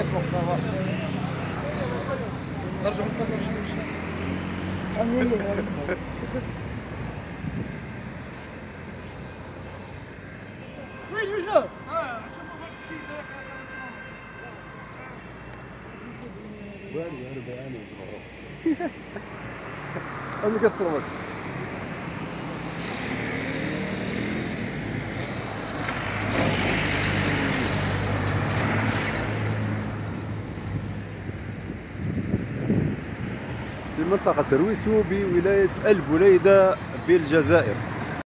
اسمك نرجع نكمل وين يوسف؟ آه عشان ما بقى الشيء ذاك أنا مقصر معك في منطقة رويسو بولاية البليدة بالجزائر.